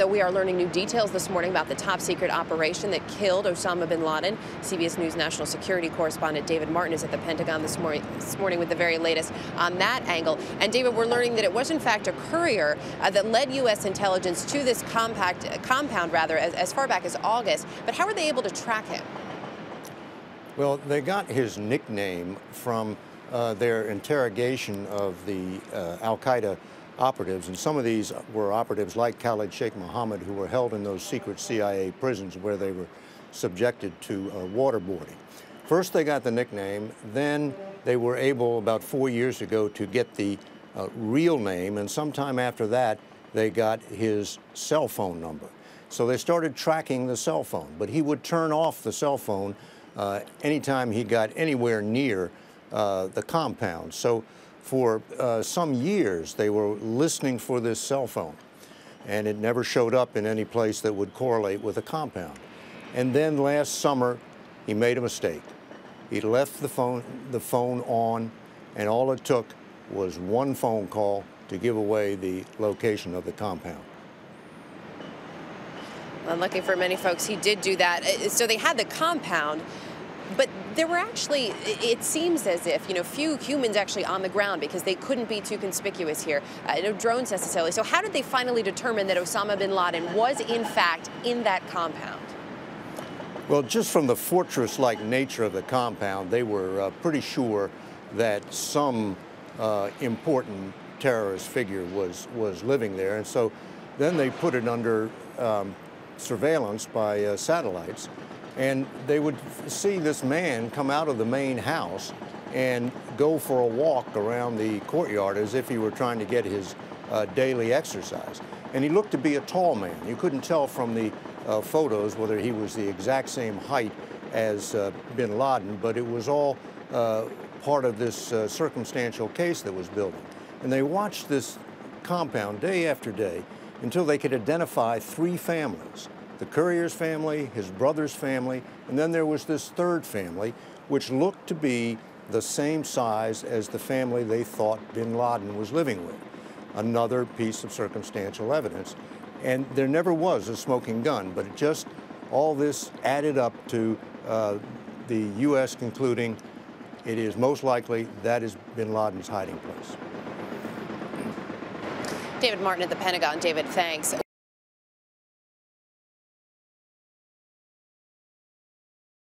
Though we are learning new details this morning about the top secret operation that killed Osama bin Laden. CBS News national security correspondent David Martin is at the Pentagon this morning, this morning with the very latest on that angle. And David, we're learning that it was in fact a courier uh, that led U.S. intelligence to this compact, uh, compound rather as, as far back as August. But how were they able to track him? Well, they got his nickname from uh, their interrogation of the uh, Al Qaeda operatives, and some of these were operatives like Khalid Sheikh Mohammed who were held in those secret CIA prisons where they were subjected to uh, waterboarding. First, they got the nickname, then they were able, about four years ago, to get the uh, real name, and sometime after that, they got his cell phone number. So they started tracking the cell phone, but he would turn off the cell phone uh, anytime he got anywhere near uh, the compound. So for uh, some years, they were listening for this cell phone, and it never showed up in any place that would correlate with a compound. And then last summer, he made a mistake. He left the phone, the phone on, and all it took was one phone call to give away the location of the compound. Unlucky for many folks, he did do that. Uh, So they had the compound, but there were actually, it seems as if, you know, few humans actually on the ground because they couldn't be too conspicuous here. Uh, no drones necessarily. So how did they finally determine that Osama bin Laden was in fact in that compound? Well, just from the fortress-like nature of the compound, they were uh, pretty sure that some uh, important terrorist figure was, was living there. And so then they put it under um, surveillance by uh, satellites. And they would see this man come out of the main house and go for a walk around the courtyard as if he were trying to get his uh, daily exercise. And he looked to be a tall man. You couldn't tell from the uh, photos whether he was the exact same height as uh, bin Laden, but it was all uh, part of this uh, circumstantial case that was building. And they watched this compound day after day until they could identify three families the courier's family, his brother's family, and then there was this third family, which looked to be the same size as the family they thought bin Laden was living with. Another piece of circumstantial evidence. And there never was a smoking gun, but it just all this added up to uh, the U.S. concluding it is most likely that is bin Laden's hiding place. David Martin at the Pentagon. David, thanks.